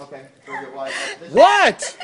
Okay, What?